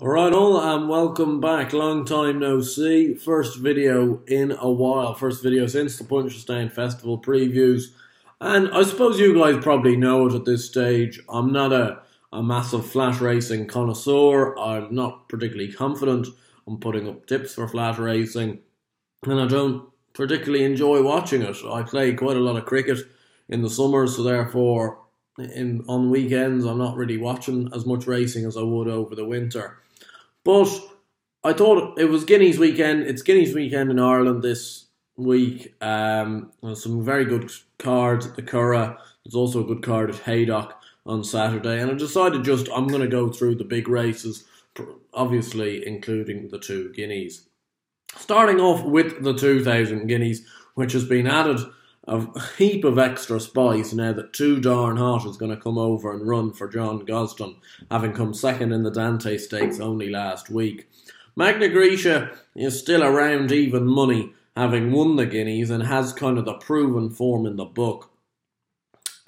Alright all and welcome back. Long time no see. First video in a while. First video since the Punchestown Festival previews. And I suppose you guys probably know it at this stage. I'm not a, a massive flat racing connoisseur. I'm not particularly confident on putting up tips for flat racing. And I don't particularly enjoy watching it. I play quite a lot of cricket in the summer, so therefore in on weekends I'm not really watching as much racing as I would over the winter. But I thought it was Guineas weekend. It's Guineas weekend in Ireland this week. Um, some very good cards at the Curragh. There's also a good card at Haydock on Saturday. And I decided just I'm going to go through the big races, obviously including the two Guineas. Starting off with the 2000 Guineas, which has been added a heap of extra spice now that Too Darn Hot is going to come over and run for John Gosden, having come second in the Dante Stakes only last week. Magna Grecia is still around even money, having won the Guineas and has kind of the proven form in the book.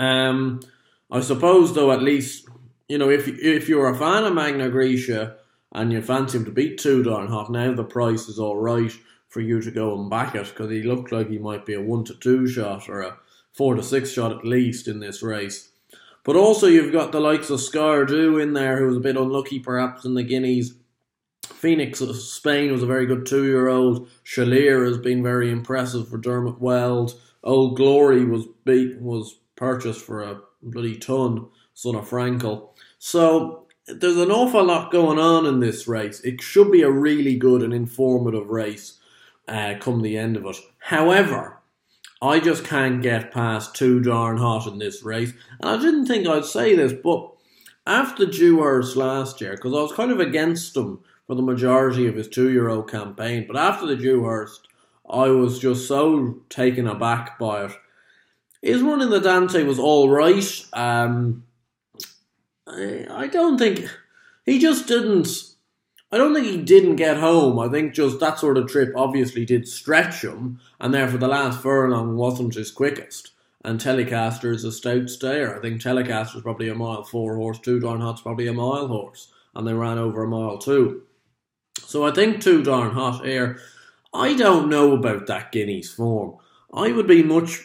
Um, I suppose though, at least you know if if you're a fan of Magna Grecia and you fancy him to beat Too Darn Hot, now the price is all right for you to go and back it because he looked like he might be a one to two shot or a four to six shot at least in this race. But also you've got the likes of Skardu in there who was a bit unlucky perhaps in the Guineas. Phoenix of Spain was a very good two year old. Shelir has been very impressive for Dermot Weld. Old Glory was beat was purchased for a bloody ton, son of Frankel. So there's an awful lot going on in this race. It should be a really good and informative race uh, come the end of it. However, I just can't get past Too Darn Hot in this race. And I didn't think I'd say this, but after Dewhurst last year, because I was kind of against him for the majority of his two year old campaign, but after the Dewhurst, I was just so taken aback by it. His run in the Dante was all right. Um, I, I don't think he just didn't I don't think he didn't get home. I think just that sort of trip obviously did stretch him, and therefore the last furlong wasn't his quickest. And Telecaster is a stout stayer. I think Telecaster is probably a mile four horse. Too Darn Hot's probably a mile horse, and they ran over a mile two. So I think Too Darn Hot here. I don't know about that Guineas form. I would be much.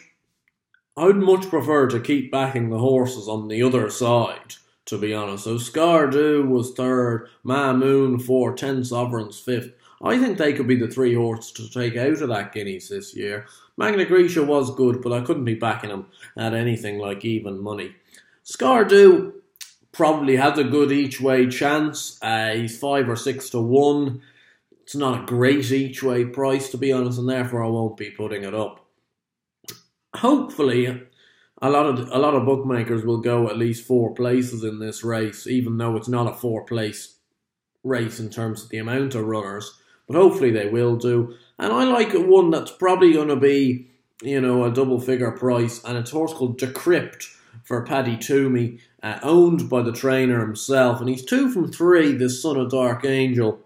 I would much prefer to keep backing the horses on the other side to be honest. So Skardu was third, Moon fourth, Ten Sovereigns fifth. I think they could be the three horses to take out of that Guineas this year. Magna Grecia was good, but I couldn't be backing him at anything like even money. Skardu probably has a good each way chance. Uh, he's five or six to one. It's not a great each way price, to be honest, and therefore I won't be putting it up. Hopefully, a lot of a lot of bookmakers will go at least four places in this race, even though it's not a four place race in terms of the amount of runners. But hopefully they will do. And I like one that's probably going to be, you know, a double figure price, and it's horse called Decrypt for Paddy Twomey, uh, owned by the trainer himself, and he's two from three. This son of Dark Angel,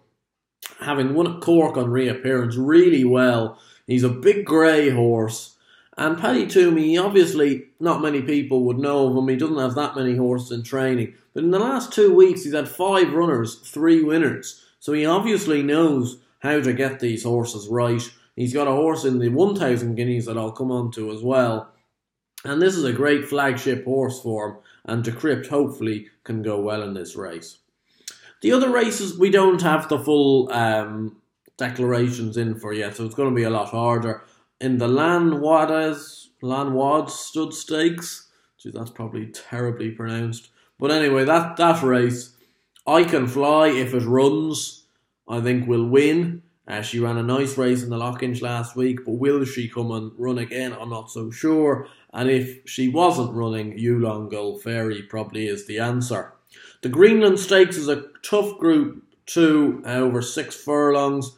having won at Cork on reappearance really well. He's a big grey horse and Paddy Twomey, obviously, not many people would know of him. He doesn't have that many horses in training. But in the last two weeks, he's had five runners, three winners. So he obviously knows how to get these horses right. He's got a horse in the 1,000 guineas that I'll come on to as well. And this is a great flagship horse for him. And Decrypt hopefully can go well in this race. The other races, we don't have the full um, declarations in for yet, so it's going to be a lot harder in the Lanwades, Lanwad stud stakes. Gee, that's probably terribly pronounced. But anyway, that, that race, I Can Fly, if it runs, I think will win. Uh, she ran a nice race in the Lockinge last week, but will she come and run again? I'm not so sure. And if she wasn't running, Yulong Gold Fairy probably is the answer. The Greenland Stakes is a tough group two uh, over six furlongs.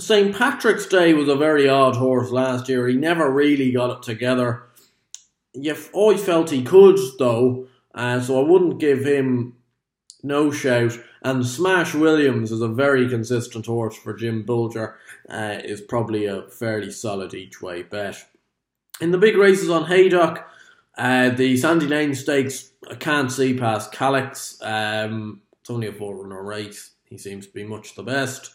St. Patrick's Day was a very odd horse last year. He never really got it together. You always felt he could, though, uh, so I wouldn't give him no shout. And Smash Williams is a very consistent horse for Jim Bolger, Uh, is probably a fairly solid each way bet. In the big races on Haydock, uh, the Sandy Lane Stakes, I can't see past Calyx. Um, it's only a four runner race. he seems to be much the best.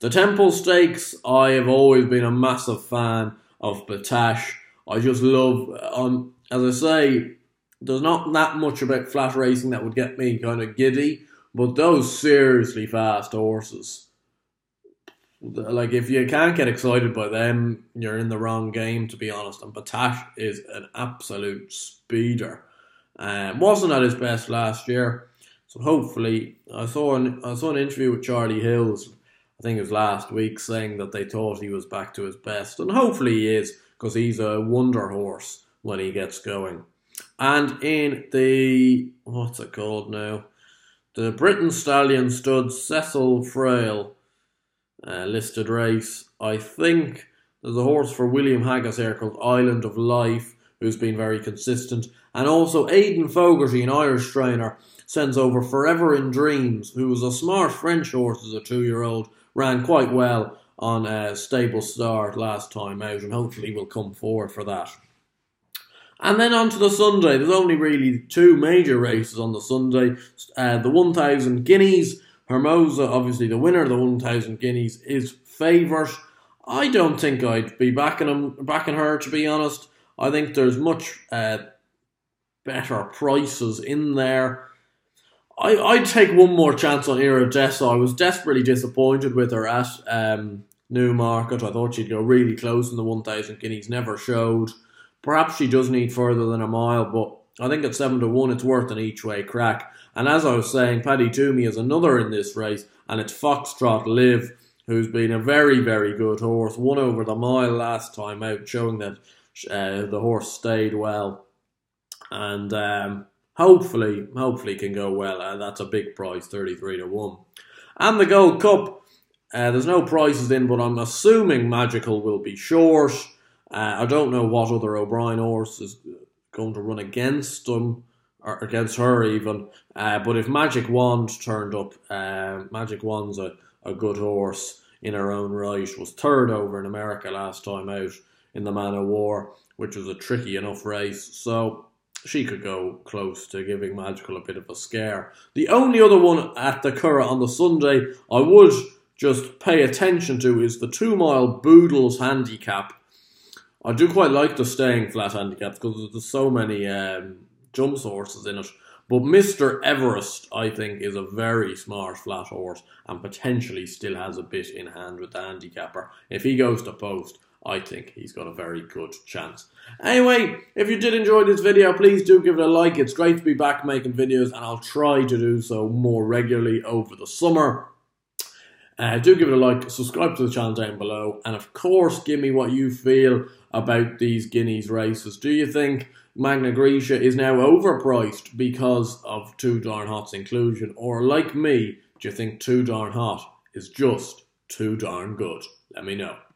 The Temple Stakes, I have always been a massive fan of Battaash. I just love, um, as I say, there's not that much about flat racing that would get me kind of giddy, but those seriously fast horses, like if you can't get excited by them, you're in the wrong game, to be honest. And Battaash is an absolute speeder. Um, wasn't at his best last year, so hopefully, I saw an I saw an interview with Charlie Hills. I think it was last week, saying that they thought he was back to his best, and hopefully he is, because he's a wonder horse when he gets going. And in the what's it called now? The Britain Stallion Stud Cecil Frail uh, listed race. I think there's a horse for William Haggas here called Island of Life, who's been very consistent. And also Aidan Fogarty, an Irish trainer, sends over Forever in Dreams, who was a smart French horse as a two-year-old, ran quite well on a stable start last time out, and hopefully will come forward for that. And then on to the Sunday. There's only really two major races on the Sunday. Uh, the 1,000 Guineas. Hermosa, obviously the winner of the 1,000 Guineas, is favourite. I don't think I'd be backing him, backing her to be honest. I think there's much uh, better prices in there. I, I'd take one more chance on Iridessa. I was desperately disappointed with her at um, Newmarket. I thought she'd go really close in the 1,000 Guineas, never showed. Perhaps she does need further than a mile, but I think at 7 to 1, it's worth an each way crack. And as I was saying, Paddy Twomey is another in this race, and it's Foxtrot Liv, who's been a very, very good horse. Won over the mile last time out, showing that uh, the horse stayed well. And um, hopefully, hopefully can go well. And that's a big price, 33 to 1. And the Gold Cup, uh, there's no prices in, but I'm assuming Magical will be short. Uh, I don't know what other O'Brien horse is going to run against them or against her even. Uh, but if Magic Wand turned up, uh, Magic Wand's a, a good horse in her own right. Was third over in America last time out in the Man of War, which was a tricky enough race. So she could go close to giving Magical a bit of a scare. The only other one at the Curragh on the Sunday I would just pay attention to is the two mile Boodles handicap I do quite like the staying flat handicaps because there's so many um, jump sources in it. But Mr. Everest, I think, is a very smart flat horse and potentially still has a bit in hand with the handicapper. If he goes to post, I think he's got a very good chance. Anyway, if you did enjoy this video, please do give it a like. It's great to be back making videos, and I'll try to do so more regularly over the summer. Uh, do give it a like, subscribe to the channel down below, and of course, give me what you feel about these Guineas races. Do you think Magna Grecia is now overpriced because of Too Darn Hot's inclusion, or like me, do you think Too Darn Hot is just too darn good? Let me know.